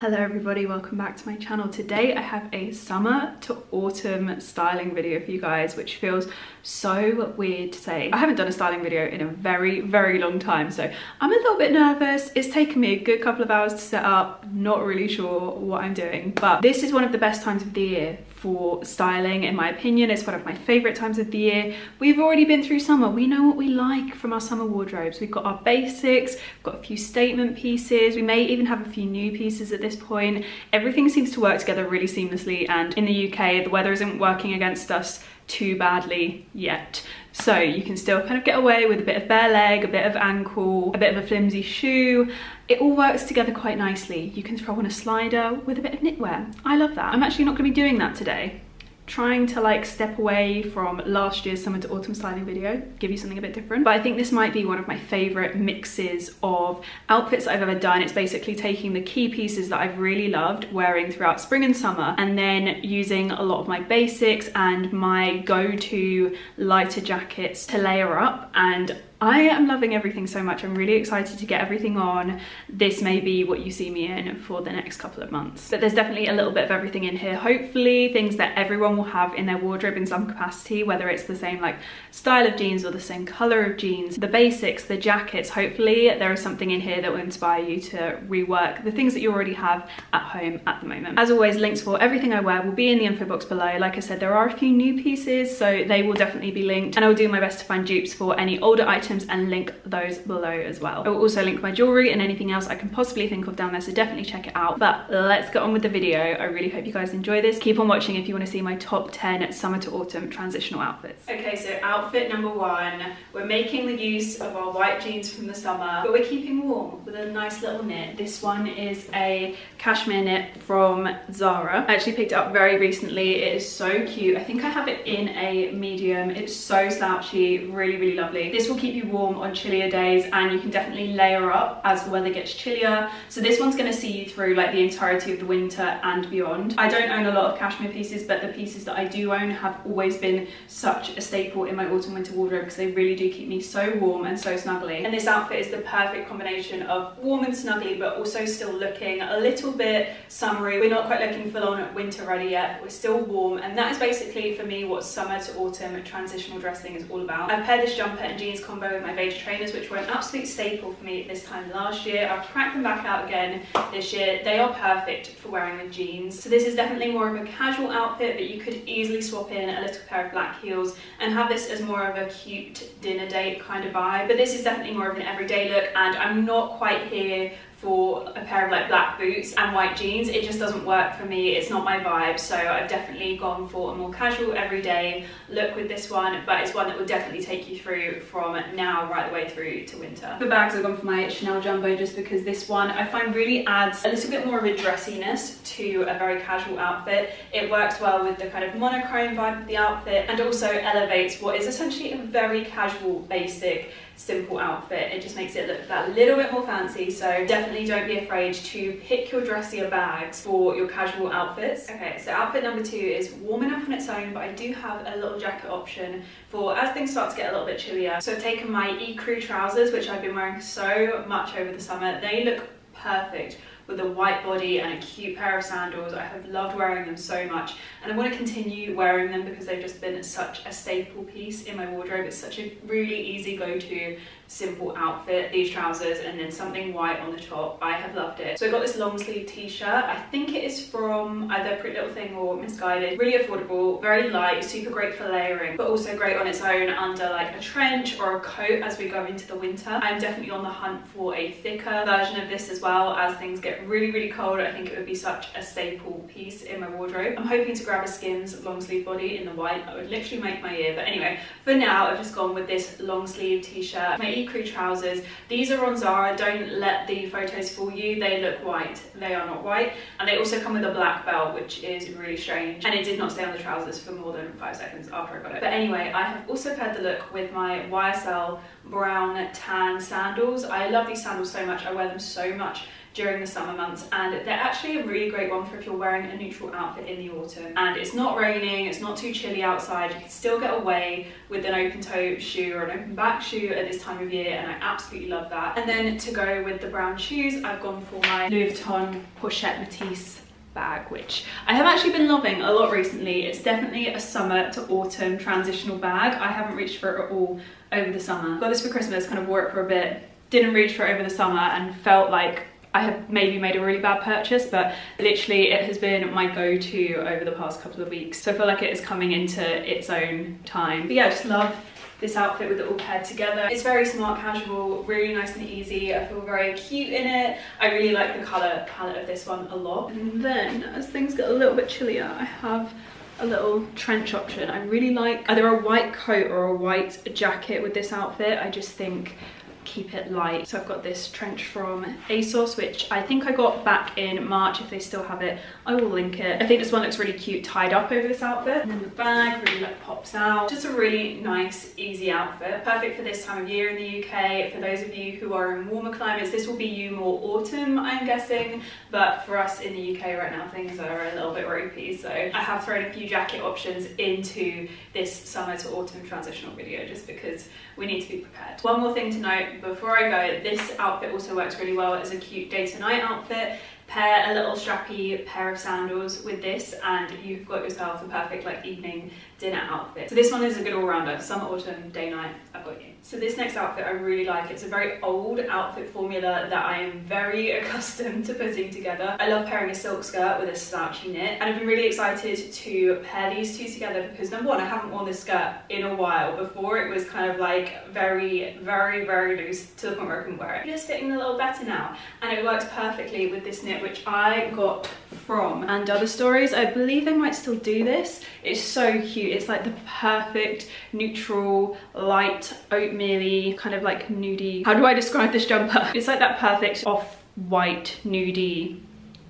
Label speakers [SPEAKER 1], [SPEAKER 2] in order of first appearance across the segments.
[SPEAKER 1] Hello everybody, welcome back to my channel. Today I have a summer to autumn styling video for you guys, which feels so weird to say. I haven't done a styling video in a very, very long time, so I'm a little bit nervous. It's taken me a good couple of hours to set up, not really sure what I'm doing, but this is one of the best times of the year for styling in my opinion. It's one of my favorite times of the year. We've already been through summer. We know what we like from our summer wardrobes. We've got our basics we've got a few statement pieces. We may even have a few new pieces at this point. Everything seems to work together really seamlessly and in the UK the weather isn't working against us too badly yet. So you can still kind of get away with a bit of bare leg, a bit of ankle, a bit of a flimsy shoe. It all works together quite nicely. You can throw on a slider with a bit of knitwear. I love that. I'm actually not gonna be doing that today trying to like step away from last year's summer to autumn styling video, give you something a bit different. But I think this might be one of my favorite mixes of outfits I've ever done. It's basically taking the key pieces that I've really loved wearing throughout spring and summer and then using a lot of my basics and my go-to lighter jackets to layer up and I am loving everything so much. I'm really excited to get everything on. This may be what you see me in for the next couple of months. But there's definitely a little bit of everything in here. Hopefully things that everyone will have in their wardrobe in some capacity, whether it's the same like style of jeans or the same color of jeans, the basics, the jackets, hopefully there is something in here that will inspire you to rework the things that you already have at home at the moment. As always, links for everything I wear will be in the info box below. Like I said, there are a few new pieces, so they will definitely be linked and I will do my best to find dupes for any older items items and link those below as well. I will also link my jewellery and anything else I can possibly think of down there, so definitely check it out. But let's get on with the video. I really hope you guys enjoy this. Keep on watching if you want to see my top 10 summer to autumn transitional outfits. Okay, so outfit number one, we're making the use of our white jeans from the summer, but we're keeping warm with a nice little knit. This one is a cashmere knit from Zara. I actually picked it up very recently. It is so cute. I think I have it in a medium. It's so slouchy, really, really lovely. This will keep you warm on chillier days and you can definitely layer up as the weather gets chillier. So this one's gonna see you through like the entirety of the winter and beyond. I don't own a lot of cashmere pieces, but the pieces that I do own have always been such a staple in my autumn winter wardrobe because they really do keep me so warm and so snuggly. And this outfit is the perfect combination of warm and snuggly, but also still looking a little bit summery. We're not quite looking full on winter ready yet, we're still warm. And that is basically for me what summer to autumn transitional dressing is all about. I've paired this jumper and jeans combo my beige trainers, which were an absolute staple for me this time last year. I've cracked them back out again this year. They are perfect for wearing with jeans. So this is definitely more of a casual outfit, but you could easily swap in a little pair of black heels and have this as more of a cute dinner date kind of vibe. But this is definitely more of an everyday look, and I'm not quite here for a pair of like black boots and white jeans it just doesn't work for me it's not my vibe so I've definitely gone for a more casual everyday look with this one but it's one that will definitely take you through from now right the way through to winter. The bags I've gone for my Chanel Jumbo just because this one I find really adds a little bit more of a dressiness to a very casual outfit. It works well with the kind of monochrome vibe of the outfit and also elevates what is essentially a very casual basic simple outfit. It just makes it look that little bit more fancy. So definitely don't be afraid to pick your dressier bags for your casual outfits. Okay, so outfit number two is warm enough on its own, but I do have a little jacket option for as things start to get a little bit chillier. So I've taken my ecru trousers, which I've been wearing so much over the summer. They look perfect with a white body and a cute pair of sandals. I have loved wearing them so much and I want to continue wearing them because they've just been such a staple piece in my wardrobe. It's such a really easy go-to simple outfit, these trousers and then something white on the top. I have loved it. So I got this long sleeve t-shirt. I think it is from either Pretty Little Thing or Missguided. Really affordable, very light, super great for layering, but also great on its own under like a trench or a coat as we go into the winter. I'm definitely on the hunt for a thicker version of this as well as things get really, really cold. I think it would be such a staple piece in my wardrobe. I'm hoping to grab a Skims long sleeve body in the white. That would literally make my year. But anyway, for now, I've just gone with this long sleeve t-shirt. My ecru trousers. These are on Zara. Don't let the photos fool you. They look white. They are not white. And they also come with a black belt, which is really strange. And it did not stay on the trousers for more than five seconds after I got it. But anyway, I have also paired the look with my YSL brown tan sandals. I love these sandals so much. I wear them so much during the summer months and they're actually a really great one for if you're wearing a neutral outfit in the autumn. And it's not raining it's not too chilly outside you can still get away with an open toe shoe or an open back shoe at this time of year and I absolutely love that. And then to go with the brown shoes I've gone for my Louis Vuitton Pochette Métis bag which I have actually been loving a lot recently. It's definitely a summer to autumn transitional bag. I haven't reached for it at all over the summer. Got this for Christmas kind of wore it for a bit didn't reach for it over the summer and felt like I have maybe made a really bad purchase, but literally it has been my go-to over the past couple of weeks. So I feel like it is coming into its own time. But yeah, I just love this outfit with it all paired together. It's very smart casual, really nice and easy. I feel very cute in it. I really like the colour palette of this one a lot. And then as things get a little bit chillier, I have a little trench option. I really like either a white coat or a white jacket with this outfit. I just think keep it light. So I've got this trench from ASOS, which I think I got back in March. If they still have it, I will link it. I think this one looks really cute tied up over this outfit. And then the bag really like pops out. Just a really nice, easy outfit. Perfect for this time of year in the UK. For those of you who are in warmer climates, this will be you more autumn, I'm guessing. But for us in the UK right now, things are a little bit ropey. So I have thrown a few jacket options into this summer to autumn transitional video just because we need to be prepared. One more thing to note before I go, this outfit also works really well as a cute day to night outfit pair a little strappy pair of sandals with this and you've got yourself a perfect like evening dinner outfit. So this one is a good all-rounder, summer, autumn, day, night, I've got you. So this next outfit I really like. It's a very old outfit formula that I am very accustomed to putting together. I love pairing a silk skirt with a slouchy knit and I've been really excited to pair these two together because number one, I haven't worn this skirt in a while. Before it was kind of like very, very, very loose to the point where I couldn't wear it. It's fitting a little better now and it works perfectly with this knit which I got from And Other Stories. I believe they might still do this. It's so cute. It's like the perfect neutral, light, oatmeal kind of like nudie. How do I describe this jumper? It's like that perfect off-white nudie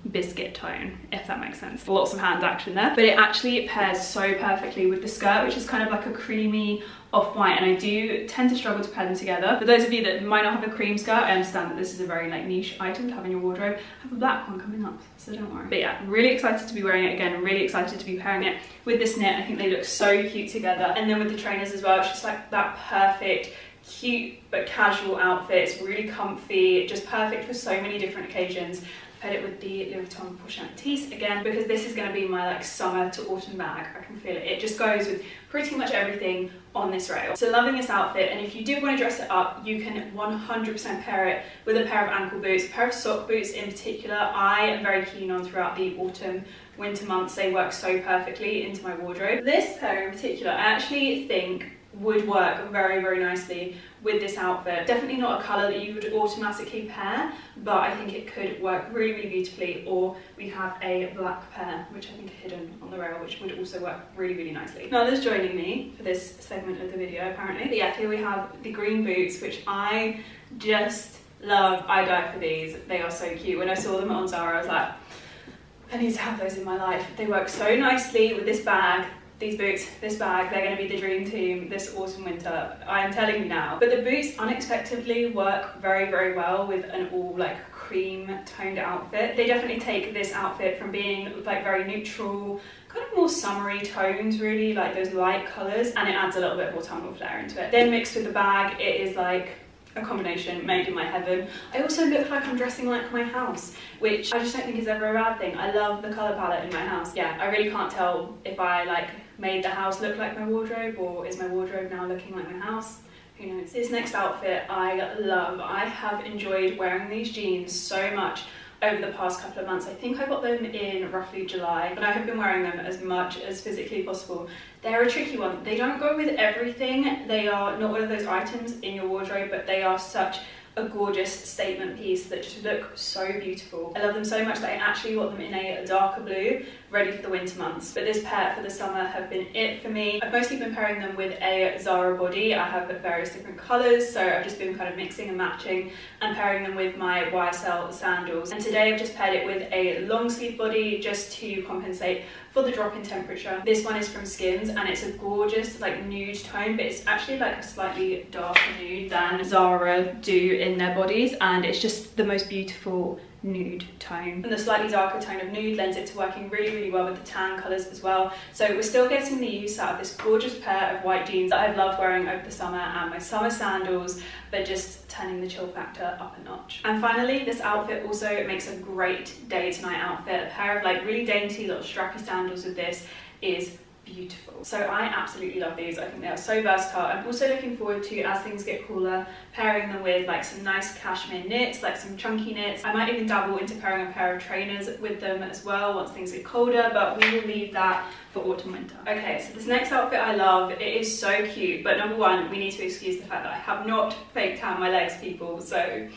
[SPEAKER 1] biscuit tone, if that makes sense. Lots of hand action there, but it actually pairs so perfectly with the skirt, which is kind of like a creamy off-white, and I do tend to struggle to pair them together. For those of you that might not have a cream skirt, I understand that this is a very like niche item to have in your wardrobe. I have a black one coming up, so don't worry. But yeah, really excited to be wearing it again, really excited to be pairing it with this knit. I think they look so cute together. And then with the trainers as well, it's just like that perfect cute but casual outfit. It's really comfy, just perfect for so many different occasions paired it with the Louis Vuitton Pochette Métis again because this is going to be my like summer to autumn bag. I can feel it. It just goes with pretty much everything on this rail. So loving this outfit and if you do want to dress it up you can 100% pair it with a pair of ankle boots, a pair of sock boots in particular I am very keen on throughout the autumn winter months. They work so perfectly into my wardrobe. This pair in particular I actually think would work very very nicely with this outfit. Definitely not a colour that you would automatically pair, but I think it could work really, really beautifully. Or we have a black pair, which I think are hidden on the rail, which would also work really, really nicely. Nala's joining me for this segment of the video, apparently. But yeah, here we have the green boots, which I just love. I die for these. They are so cute. When I saw them on Zara, I was like, I need to have those in my life. They work so nicely with this bag these boots, this bag, they're going to be the dream team this autumn winter. I am telling you now. But the boots unexpectedly work very, very well with an all like cream toned outfit. They definitely take this outfit from being like very neutral, kind of more summery tones really, like those light colours, and it adds a little bit more autumnal flair into it. Then mixed with the bag, it is like a combination made in my heaven. I also look like I'm dressing like my house, which I just don't think is ever a bad thing. I love the colour palette in my house. Yeah, I really can't tell if I like made the house look like my wardrobe or is my wardrobe now looking like my house? Who knows? This next outfit I love. I have enjoyed wearing these jeans so much over the past couple of months. I think I got them in roughly July, but I have been wearing them as much as physically possible. They're a tricky one. They don't go with everything. They are not one of those items in your wardrobe, but they are such a gorgeous statement piece that just look so beautiful. I love them so much that I actually want them in a darker blue, ready for the winter months. But this pair for the summer have been it for me. I've mostly been pairing them with a Zara body. I have various different colours, so I've just been kind of mixing and matching and pairing them with my YSL sandals. And today I've just paired it with a long sleeve body just to compensate for the drop in temperature. This one is from Skims and it's a gorgeous like nude tone, but it's actually like a slightly darker nude than Zara do in their bodies. And it's just the most beautiful nude tone. And the slightly darker tone of nude lends it to working really, really well with the tan colours as well. So we're still getting the use out of this gorgeous pair of white jeans that I've loved wearing over the summer and my summer sandals, but just turning the chill factor up a notch. And finally, this outfit also makes a great day to night outfit. A pair of like really dainty little strappy sandals with this is beautiful. So I absolutely love these. I think they are so versatile. I'm also looking forward to, as things get cooler, pairing them with like some nice cashmere knits, like some chunky knits. I might even dabble into pairing a pair of trainers with them as well once things get colder, but we will leave that for autumn winter. Okay, so this next outfit I love. It is so cute, but number one, we need to excuse the fact that I have not fake tanned my legs, people. So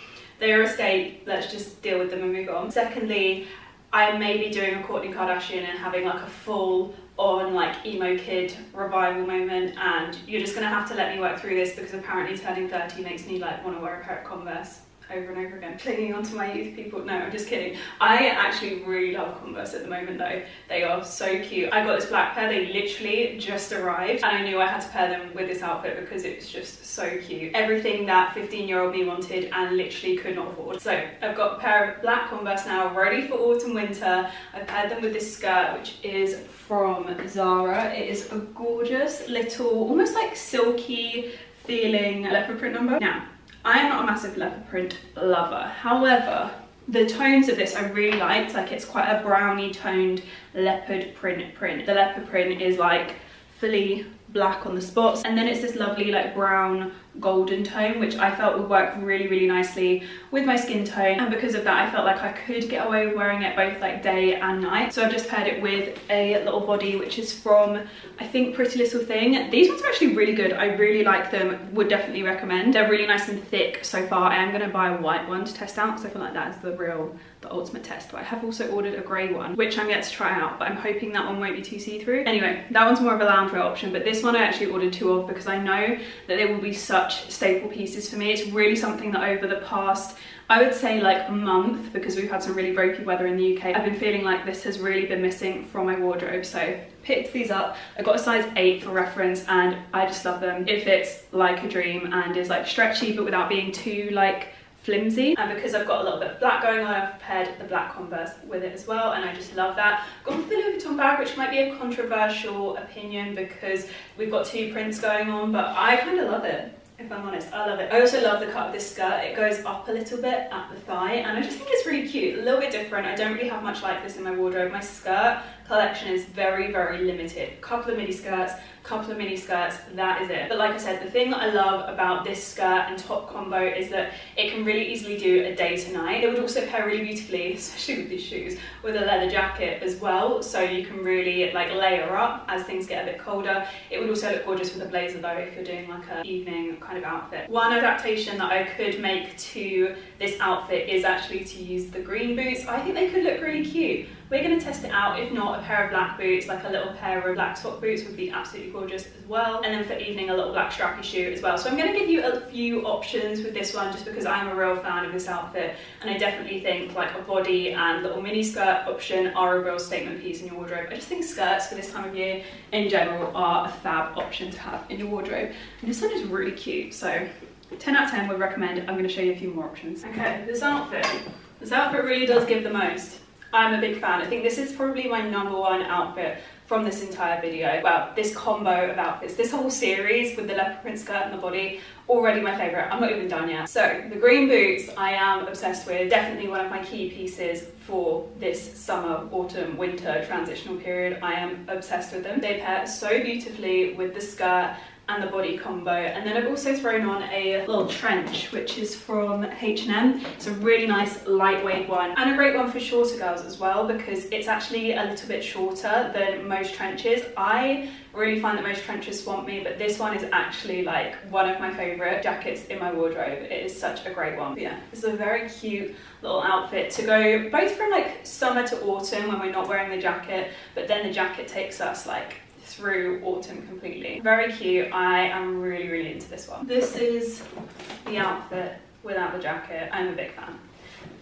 [SPEAKER 1] they are a state. Let's just deal with them and move on. Secondly, I may be doing a Kourtney Kardashian and having like a full on like emo kid revival moment and you're just gonna have to let me work through this because apparently turning 30 makes me like want to wear a pair of Converse over and over again. Clinging onto my youth people. No, I'm just kidding. I actually really love Converse at the moment though. They are so cute. I got this black pair, they literally just arrived and I knew I had to pair them with this outfit because it was just so cute. Everything that 15 year old me wanted and literally could not afford. So I've got a pair of black Converse now ready for autumn winter. I've paired them with this skirt which is from Zara. It is a gorgeous little, almost like silky feeling leopard print number. Now, I am not a massive leopard print lover. However, the tones of this I really liked. Like it's quite a browny toned leopard print print. The leopard print is like fully black on the spots. And then it's this lovely like brown golden tone which I felt would work really really nicely with my skin tone. And because of that I felt like I could get away with wearing it both like day and night. So I've just paired it with a little body which is from I think Pretty Little Thing. These ones are actually really good. I really like them. Would definitely recommend. They're really nice and thick so far. I am going to buy a white one to test out because I feel like that is the real the ultimate test. But I have also ordered a grey one which I'm yet to try out but I'm hoping that one won't be too see-through. Anyway that one's more of a loungewear option but this one I actually ordered two of because I know that they will be such staple pieces for me. It's really something that over the past I would say like a month because we've had some really ropey weather in the UK I've been feeling like this has really been missing from my wardrobe. So picked these up. I got a size 8 for reference and I just love them. It fits like a dream and is like stretchy but without being too like flimsy and because I've got a little bit of black going on I've paired the black Converse with it as well and I just love that. Got the Louis Vuitton bag which might be a controversial opinion because we've got two prints going on but I kind of love it if I'm honest. I love it. I also love the cut of this skirt. It goes up a little bit at the thigh and I just think it's really cute. A little bit different. I don't really have much like this in my wardrobe. My skirt collection is very, very limited. A couple of midi skirts, couple of mini skirts, that is it. But like I said, the thing that I love about this skirt and top combo is that it can really easily do a day to night. It would also pair really beautifully, especially with these shoes, with a leather jacket as well. So you can really like layer up as things get a bit colder. It would also look gorgeous with a blazer though if you're doing like an evening kind of outfit. One adaptation that I could make to this outfit is actually to use the green boots. I think they could look really cute. We're going to test it out. If not, a pair of black boots, like a little pair of black sock boots would be absolutely gorgeous as well. And then for evening, a little black strappy shoe as well. So I'm going to give you a few options with this one just because I'm a real fan of this outfit. And I definitely think like a body and little mini skirt option are a real statement piece in your wardrobe. I just think skirts for this time of year in general are a fab option to have in your wardrobe. And this one is really cute. So 10 out of 10 would recommend. I'm going to show you a few more options. Okay, this outfit. This outfit really does give the most. I'm a big fan. I think this is probably my number one outfit from this entire video. Well, this combo of outfits, this whole series with the leopard print skirt and the body, already my favourite. I'm not even done yet. So the green boots I am obsessed with. Definitely one of my key pieces for this summer, autumn, winter transitional period. I am obsessed with them. They pair so beautifully with the skirt and the body combo. And then I've also thrown on a little trench, which is from H&M. It's a really nice lightweight one and a great one for shorter girls as well because it's actually a little bit shorter than most trenches. I really find that most trenches swamp me, but this one is actually like one of my favorite jackets in my wardrobe. It is such a great one. But yeah, this is a very cute little outfit to go both from like summer to autumn when we're not wearing the jacket, but then the jacket takes us like through autumn completely. Very cute. I am really, really into this one. This is the outfit without the jacket. I'm a big fan.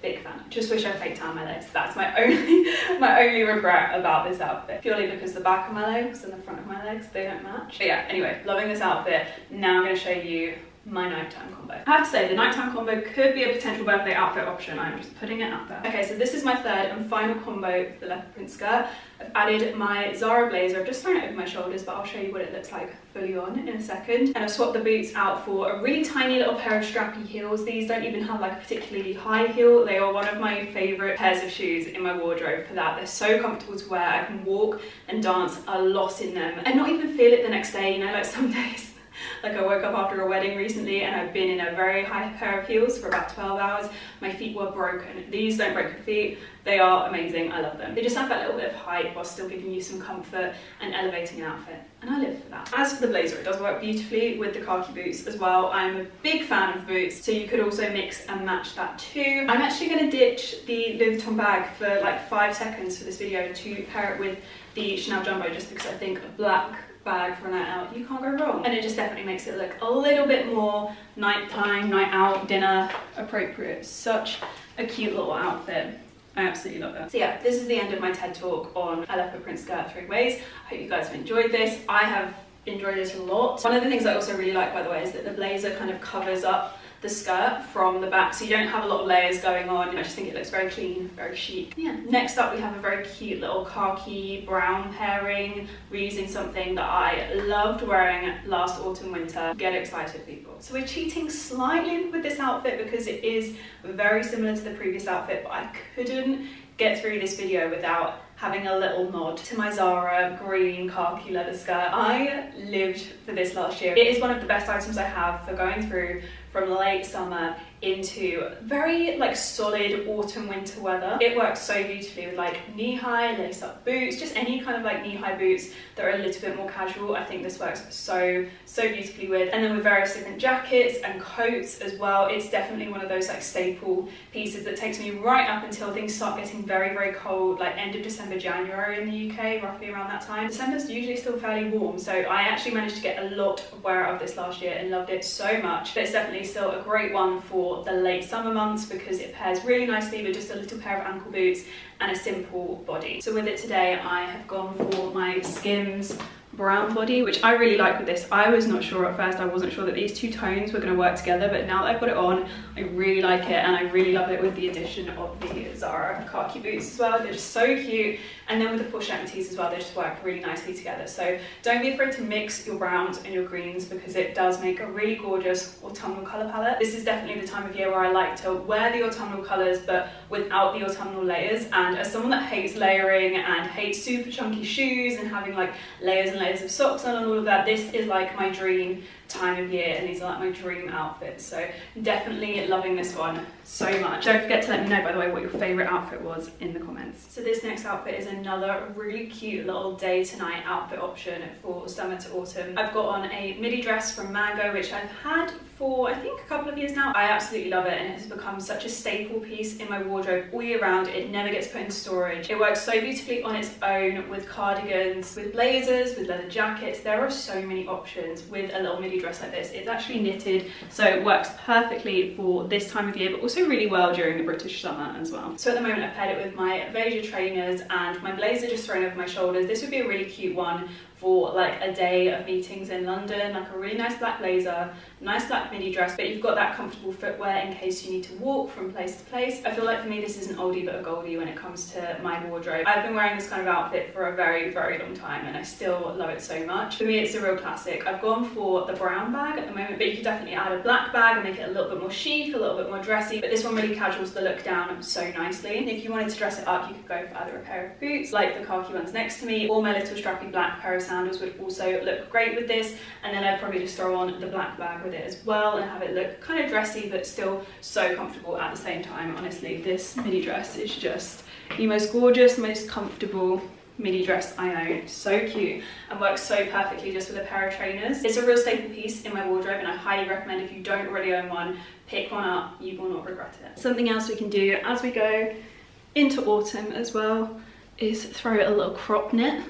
[SPEAKER 1] Big fan. Just wish I fake tan my legs. That's my only my only regret about this outfit. Purely because the back of my legs and the front of my legs, they don't match. But yeah, anyway, loving this outfit. Now I'm gonna show you my nighttime combo. I have to say, the nighttime combo could be a potential birthday outfit option. I'm just putting it out there. Okay, so this is my third and final combo for the leopard print skirt. I've added my Zara blazer. I've just thrown it over my shoulders, but I'll show you what it looks like fully on in a second. And I've swapped the boots out for a really tiny little pair of strappy heels. These don't even have like a particularly high heel. They are one of my favorite pairs of shoes in my wardrobe for that. They're so comfortable to wear. I can walk and dance a lot in them and not even feel it the next day. You know, like some days like I woke up after a wedding recently and I've been in a very high pair of heels for about 12 hours. My feet were broken. These don't break your feet. They are amazing. I love them. They just have that little bit of height while still giving you some comfort and elevating an outfit. And I live for that. As for the blazer, it does work beautifully with the khaki boots as well. I'm a big fan of boots, so you could also mix and match that too. I'm actually going to ditch the Louis Vuitton bag for like five seconds for this video to pair it with the Chanel Jumbo just because I think a black bag for a night out, you can't go wrong. And it just definitely makes it look a little bit more nighttime, night out, dinner appropriate. Such a cute little outfit. I absolutely love it. So yeah, this is the end of my TED talk on a leopard print skirt three ways. I hope you guys have enjoyed this. I have enjoyed this a lot. One of the things I also really like, by the way, is that the blazer kind of covers up the skirt from the back so you don't have a lot of layers going on. I just think it looks very clean, very chic. Yeah. Next up we have a very cute little khaki brown pairing. We're using something that I loved wearing last autumn winter. Get excited people. So we're cheating slightly with this outfit because it is very similar to the previous outfit but I couldn't get through this video without having a little nod to my Zara green khaki leather skirt. I lived for this last year. It is one of the best items I have for going through from the late summer into very like solid autumn winter weather. It works so beautifully with like knee-high lace up boots, just any kind of like knee-high boots that are a little bit more casual. I think this works so, so beautifully with. And then with various different jackets and coats as well. It's definitely one of those like staple pieces that takes me right up until things start getting very, very cold, like end of December, January in the UK, roughly around that time. December's usually still fairly warm, so I actually managed to get a lot of wear out of this last year and loved it so much. But it's definitely still a great one for the late summer months because it pairs really nicely with just a little pair of ankle boots and a simple body. So with it today, I have gone for my Skims brown body, which I really like with this. I was not sure at first, I wasn't sure that these two tones were gonna work together, but now that I've got it on, I really like it and I really love it with the addition of the Zara khaki boots as well. They're just so cute. And then with the Pochette Métis as well, they just work really nicely together. So don't be afraid to mix your browns and your greens because it does make a really gorgeous autumnal color palette. This is definitely the time of year where I like to wear the autumnal colors, but without the autumnal layers. And as someone that hates layering and hates super chunky shoes and having like layers and layers of socks on and all of that, this is like my dream time of year and these are like my dream outfits so definitely loving this one so much don't forget to let me know by the way what your favorite outfit was in the comments so this next outfit is another really cute little day to night outfit option for summer to autumn i've got on a midi dress from mango which i've had for I think a couple of years now. I absolutely love it and it has become such a staple piece in my wardrobe all year round. It never gets put in storage. It works so beautifully on its own with cardigans, with blazers, with leather jackets. There are so many options with a little midi dress like this. It's actually knitted so it works perfectly for this time of year but also really well during the British summer as well. So at the moment I've paired it with my Veja trainers and my blazer just thrown over my shoulders. This would be a really cute one for like a day of meetings in London, like a really nice black blazer, nice black midi dress, but you've got that comfortable footwear in case you need to walk from place to place. I feel like for me this is an oldie but a goldie when it comes to my wardrobe. I've been wearing this kind of outfit for a very, very long time and I still love it so much. For me it's a real classic. I've gone for the brown bag at the moment, but you could definitely add a black bag and make it a little bit more chic, a little bit more dressy, but this one really casuals the look down so nicely. And if you wanted to dress it up, you could go for either a pair of boots, like the khaki ones next to me, or my little strappy black pair of sandals would also look great with this. And then I'd probably just throw on the black bag with it as well and have it look kind of dressy, but still so comfortable at the same time. Honestly, this midi dress is just the most gorgeous, most comfortable midi dress I own. So cute and works so perfectly just with a pair of trainers. It's a real staple piece in my wardrobe and I highly recommend if you don't already own one, pick one up, you will not regret it. Something else we can do as we go into autumn as well is throw a little crop knit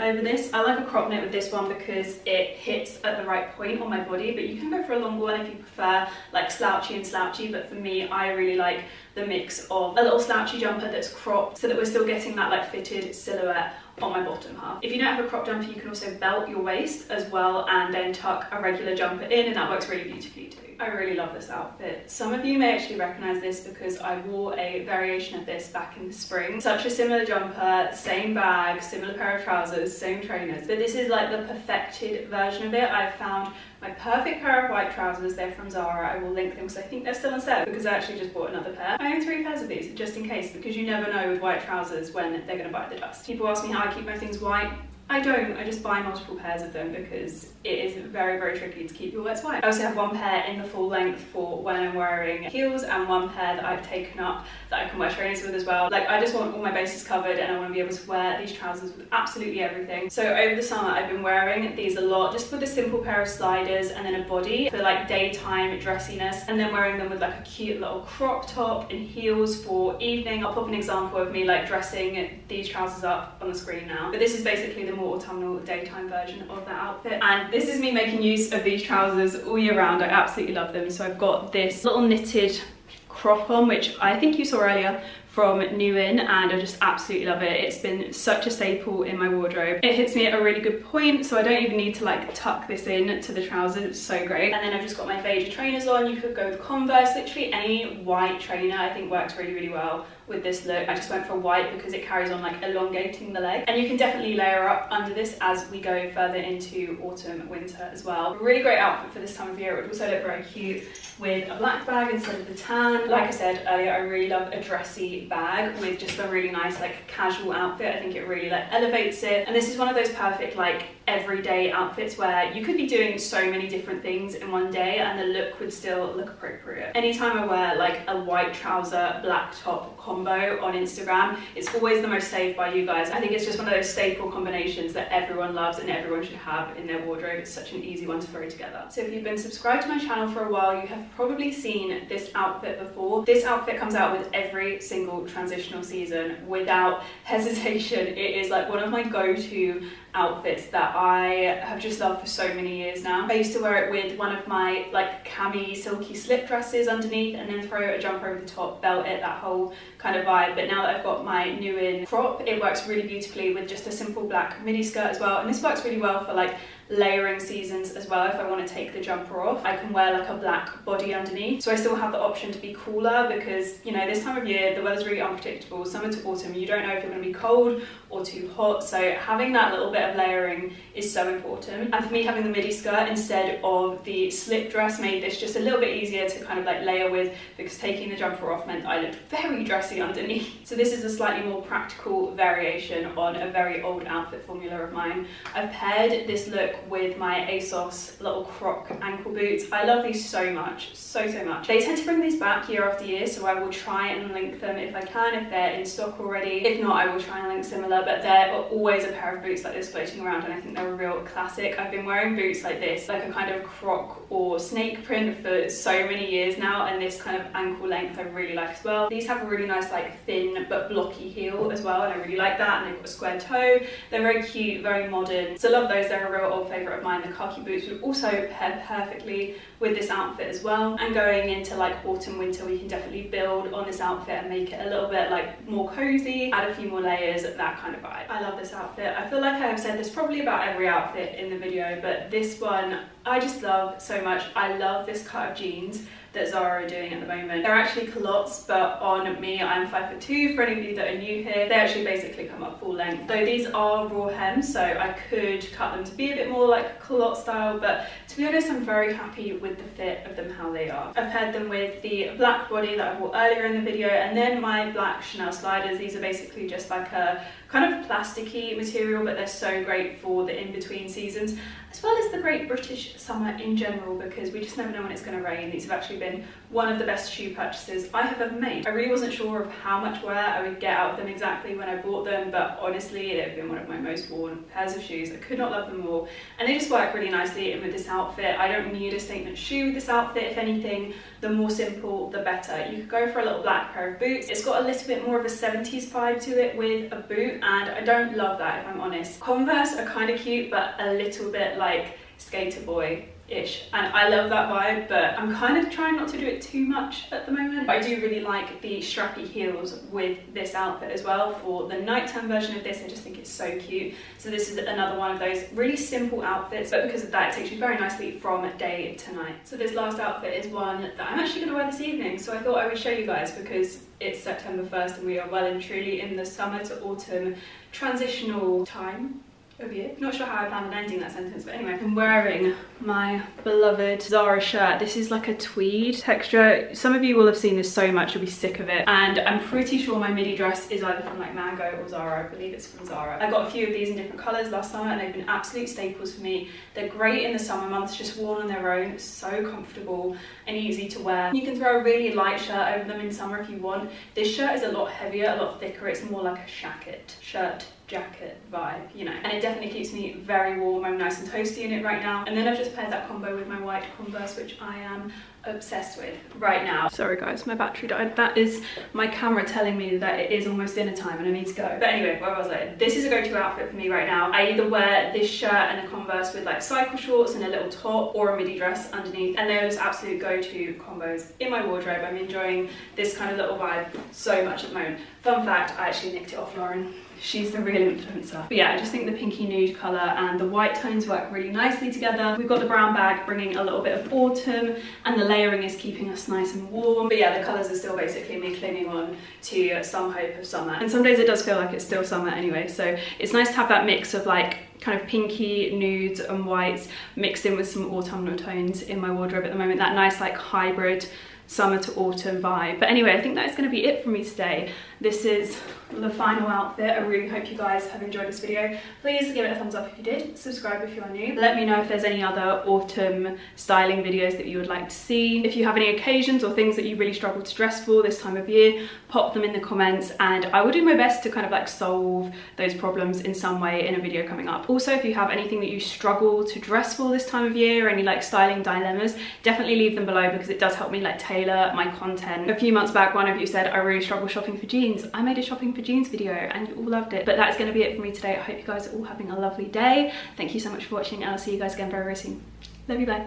[SPEAKER 1] over this. I like a crop knit with this one because it hits at the right point on my body, but you can go for a longer one if you prefer like slouchy and slouchy, but for me, I really like the mix of a little slouchy jumper that's cropped so that we're still getting that like fitted silhouette on my bottom half. If you don't have a crop jumper, you can also belt your waist as well and then tuck a regular jumper in and that works really beautifully too. I really love this outfit. Some of you may actually recognize this because I wore a variation of this back in the spring. Such a similar jumper, same bag, similar pair of trousers, same trainers. But this is like the perfected version of it. I've found my perfect pair of white trousers. They're from Zara. I will link them because I think they're still on sale because I actually just bought another pair. I own three pairs of these just in case because you never know with white trousers when they're going to bite the dust. People ask me how I keep my things white. I don't, I just buy multiple pairs of them because it is very, very tricky to keep your wets white. I also have one pair in the full length for when I'm wearing heels and one pair that I've taken up that I can wear trainers with as well. Like I just want all my bases covered and I want to be able to wear these trousers with absolutely everything. So over the summer I've been wearing these a lot just with a simple pair of sliders and then a body for like daytime dressiness and then wearing them with like a cute little crop top and heels for evening. I'll pop an example of me like dressing these trousers up on the screen now. But this is basically the more autumnal daytime version of that outfit. And this is me making use of these trousers all year round. I absolutely love them. So I've got this little knitted crop on, which I think you saw earlier from Newen and I just absolutely love it. It's been such a staple in my wardrobe. It hits me at a really good point so I don't even need to like tuck this in to the trousers, it's so great. And then I've just got my Veja trainers on, you could go with Converse, literally any white trainer I think works really, really well with this look. I just went for white because it carries on like elongating the leg. And you can definitely layer up under this as we go further into autumn, winter as well. Really great outfit for this time of year. It would also look very cute with a black bag instead of the tan. Like I said earlier, I really love a dressy bag with just a really nice like casual outfit. I think it really like elevates it. And this is one of those perfect like everyday outfits where you could be doing so many different things in one day and the look would still look appropriate. Anytime I wear like a white trouser, black top combo on Instagram, it's always the most saved by you guys. I think it's just one of those staple combinations that everyone loves and everyone should have in their wardrobe. It's such an easy one to throw together. So if you've been subscribed to my channel for a while, you have probably seen this outfit before. This outfit comes out with every single transitional season without hesitation. It is like one of my go-to outfits that I have just loved for so many years now. I used to wear it with one of my like cami silky slip dresses underneath and then throw a jumper over the top, belt it, that whole kind of vibe. But now that I've got my new in crop, it works really beautifully with just a simple black midi skirt as well. And this works really well for like layering seasons as well if I want to take the jumper off. I can wear like a black body underneath. So I still have the option to be cooler because, you know, this time of year, the weather's really unpredictable. Summer to autumn, you don't know if you're going to be cold or too hot. So having that little bit of layering is so important. And for me, having the midi skirt instead of the slip dress made this just a little bit easier to kind of like layer with because taking the jumper off meant I looked very dressy underneath. So this is a slightly more practical variation on a very old outfit formula of mine. I've paired this look with my ASOS little croc ankle boots. I love these so much, so, so much. They tend to bring these back year after year, so I will try and link them if I can, if they're in stock already. If not, I will try and link similar, but there are always a pair of boots like this floating around, and I think they're a real classic. I've been wearing boots like this, like a kind of croc or snake print for so many years now, and this kind of ankle length I really like as well. These have a really nice like thin but blocky heel as well, and I really like that, and they've got a square toe. They're very cute, very modern, so love those. They're a real old favourite of mine. The khaki boots would also pair perfectly with this outfit as well. And going into like autumn, winter, we can definitely build on this outfit and make it a little bit like more cozy, add a few more layers, that kind of vibe. I love this outfit. I feel like I have said this probably about every outfit in the video, but this one I just love so much. I love this cut of jeans that Zara are doing at the moment. They're actually culottes, but on me, I'm five foot two. For any of you that are new here, they actually basically come up full length. Though these are raw hem, so I could cut them to be a bit more like culotte style, but to be honest, I'm very happy with the fit of them how they are. I've paired them with the black body that I wore earlier in the video, and then my black Chanel sliders. These are basically just like a kind of plasticky material, but they're so great for the in-between seasons, as well as the great British summer in general, because we just never know when it's going to rain. These have actually been one of the best shoe purchases I have ever made. I really wasn't sure of how much wear I would get out of them exactly when I bought them, but honestly, they've been one of my most worn pairs of shoes. I could not love them more, and they just work really nicely with this outfit. I don't need a statement shoe with this outfit. If anything, the more simple, the better. You could go for a little black pair of boots. It's got a little bit more of a 70s vibe to it with a boot, and I don't love that if I'm honest. Converse are kind of cute, but a little bit like skater boy ish. And I love that vibe but I'm kind of trying not to do it too much at the moment. But I do really like the strappy heels with this outfit as well for the nighttime version of this. I just think it's so cute. So this is another one of those really simple outfits but because of that it takes you very nicely from day to night. So this last outfit is one that I'm actually going to wear this evening. So I thought I would show you guys because it's September 1st and we are well and truly in the summer to autumn transitional time year. Not sure how I planned on ending that sentence, but anyway. I'm wearing my beloved Zara shirt. This is like a tweed texture. Some of you will have seen this so much, you'll be sick of it. And I'm pretty sure my midi dress is either from like Mango or Zara. I believe it's from Zara. I got a few of these in different colours last summer and they've been absolute staples for me. They're great in the summer months, just worn on their own. So comfortable and easy to wear. You can throw a really light shirt over them in summer if you want. This shirt is a lot heavier, a lot thicker. It's more like a shacket shirt jacket vibe, you know. And it definitely keeps me very warm. I'm nice and toasty in it right now. And then I've just paired that combo with my white Converse, which I am obsessed with right now. Sorry guys, my battery died. That is my camera telling me that it is almost dinner time and I need to go. But anyway, where was I? This is a go-to outfit for me right now. I either wear this shirt and a Converse with like cycle shorts and a little top or a midi dress underneath. And they're just absolute go-to combos in my wardrobe. I'm enjoying this kind of little vibe so much at the moment. Fun fact, I actually nicked it off Lauren she's the real influencer. But yeah, I just think the pinky nude colour and the white tones work really nicely together. We've got the brown bag bringing a little bit of autumn and the layering is keeping us nice and warm. But yeah, the colours are still basically me clinging on to some hope of summer. And some days it does feel like it's still summer anyway, so it's nice to have that mix of like kind of pinky nudes and whites mixed in with some autumnal tones in my wardrobe at the moment. That nice like hybrid summer to autumn vibe. But anyway, I think that is going to be it for me today. This is the final outfit. I really hope you guys have enjoyed this video. Please give it a thumbs up if you did. Subscribe if you are new. Let me know if there's any other autumn styling videos that you would like to see. If you have any occasions or things that you really struggle to dress for this time of year, pop them in the comments and I will do my best to kind of like solve those problems in some way in a video coming up. Also, if you have anything that you struggle to dress for this time of year, any like styling dilemmas, definitely leave them below because it does help me like tailor my content. A few months back, one of you said I really struggle shopping for jeans. I made a shopping for jeans video and you all loved it. But that's gonna be it for me today. I hope you guys are all having a lovely day. Thank you so much for watching and I'll see you guys again very, very soon. Love you, bye.